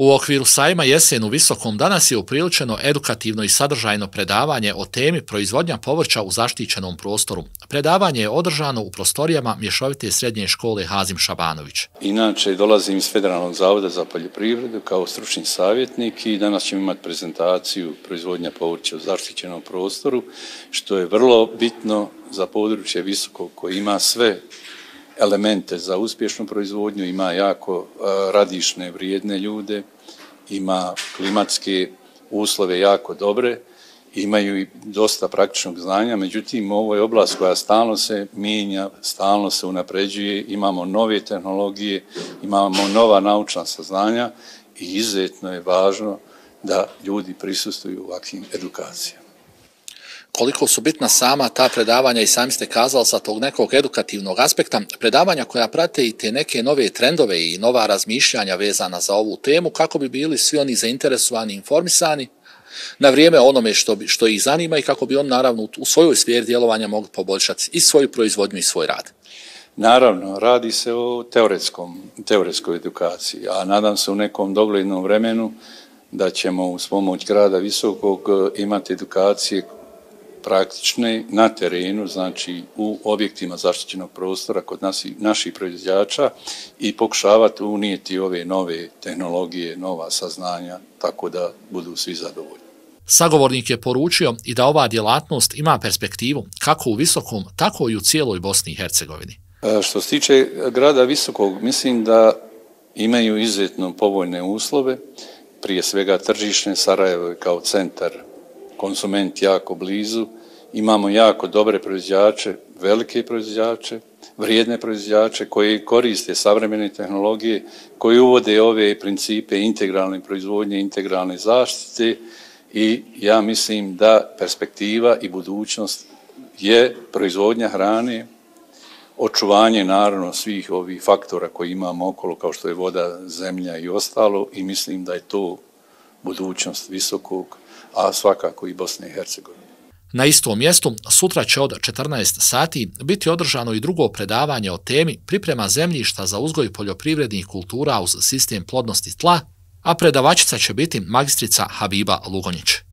U okviru sajma Jesen u Visokom danas je upriličeno edukativno i sadržajno predavanje o temi proizvodnja povrća u zaštićenom prostoru. Predavanje je održano u prostorijama Mješovite srednje škole Hazim Šabanović. Inače, dolazim iz Federalnog zavoda za poljoprivredu kao stručni savjetnik i danas ćemo imati prezentaciju proizvodnja povrća u zaštićenom prostoru, što je vrlo bitno za područje Visokog koje ima sve elemente za uspješnu proizvodnju, ima jako e, radišne, vrijedne ljude, ima klimatske uslove jako dobre, imaju i dosta praktičnog znanja, međutim ovo je oblast koja stalno se mijenja, stalno se unapređuje, imamo nove tehnologije, imamo nova naučna saznanja i izuzetno je važno da ljudi prisustuju u ovakvim edukacijama koliko su bitna sama ta predavanja i sami ste kazali sa tog nekog edukativnog aspekta, predavanja koja prate i te neke nove trendove i nova razmišljanja vezana za ovu temu, kako bi bili svi oni zainteresovani, informisani na vrijeme onome što, bi, što ih zanima i kako bi on naravno u svojoj sferi djelovanja mogli poboljšati i svoju proizvodnju i svoj rad. Naravno, radi se o teoretskom, teoretskoj edukaciji, a nadam se u nekom doglednom vremenu da ćemo uz pomoć grada Visokog eh, imati edukacije praktične na terenu, znači u objektima zaštićenog prostora kod nasi, naših proizvođača i pokušavati unijeti ove nove tehnologije, nova saznanja, tako da budu svi zadovoljni. Sagovornik je poručio i da ova djelatnost ima perspektivu kako u Visokom, tako i u cijeloj Bosni i Hercegovini. E, što se tiče grada Visokog, mislim da imaju izuzetno povoljne uslove, prije svega tržišne Sarajevo kao centar konsument jako blizu, imamo jako dobre proizvođače, velike proizvođače, vrijedne proizvođače koji koriste savremene tehnologije, koji uvode ove principe integralne proizvodnje, integralne zaštite i ja mislim da perspektiva i budućnost je proizvodnja hrane, očuvanje naravno svih ovih faktora koji imamo okolo kao što je voda, zemlja i ostalo i mislim da je to budućnost visokog a svakako i Bosne i Hercegovine. Na istom mjestu sutra će od 14 sati biti održano i drugo predavanje o temi priprema zemljišta za uzgoj poljoprivrednih kultura uz sistem plodnosti tla, a predavačica će biti magistrica Habiba Lugonjić.